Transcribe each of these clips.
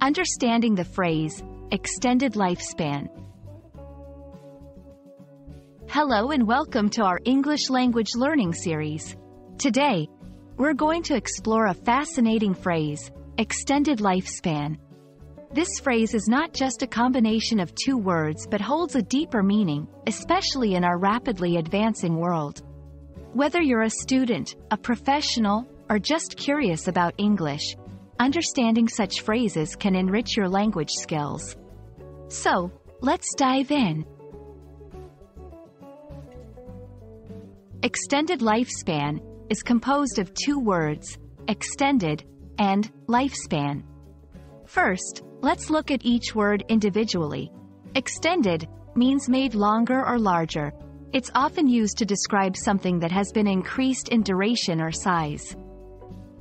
Understanding the phrase, extended lifespan. Hello and welcome to our English language learning series. Today, we're going to explore a fascinating phrase, extended lifespan. This phrase is not just a combination of two words but holds a deeper meaning, especially in our rapidly advancing world. Whether you're a student, a professional, or just curious about English, understanding such phrases can enrich your language skills. So, let's dive in. Extended lifespan is composed of two words, extended and lifespan. First, let's look at each word individually. Extended means made longer or larger. It's often used to describe something that has been increased in duration or size.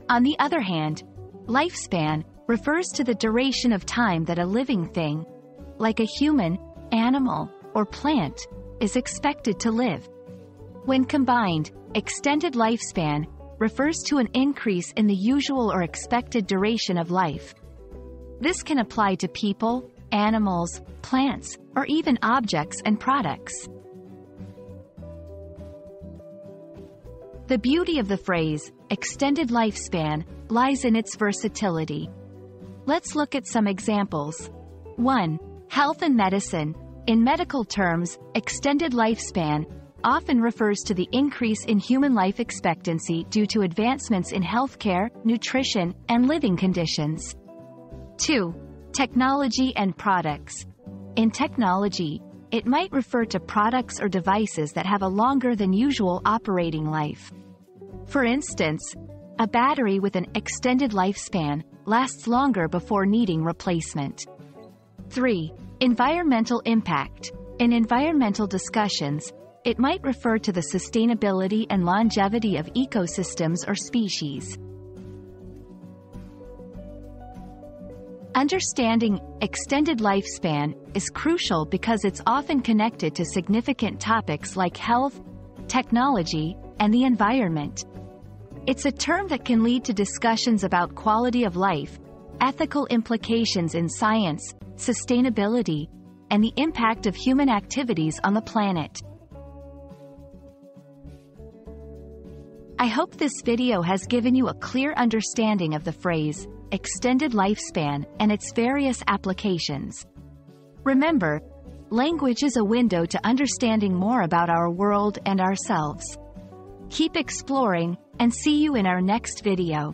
On the other hand, lifespan refers to the duration of time that a living thing, like a human, animal, or plant, is expected to live. When combined, extended lifespan refers to an increase in the usual or expected duration of life. This can apply to people, animals, plants, or even objects and products. The beauty of the phrase, extended lifespan, lies in its versatility. Let's look at some examples. 1. Health and medicine. In medical terms, extended lifespan often refers to the increase in human life expectancy due to advancements in healthcare, nutrition, and living conditions. 2. Technology and products. In technology, it might refer to products or devices that have a longer than usual operating life. For instance, a battery with an extended lifespan lasts longer before needing replacement. 3. Environmental impact. In environmental discussions, it might refer to the sustainability and longevity of ecosystems or species. Understanding extended lifespan is crucial because it's often connected to significant topics like health, technology, and the environment. It's a term that can lead to discussions about quality of life, ethical implications in science, sustainability, and the impact of human activities on the planet. I hope this video has given you a clear understanding of the phrase, extended lifespan, and its various applications. Remember, language is a window to understanding more about our world and ourselves. Keep exploring, and see you in our next video.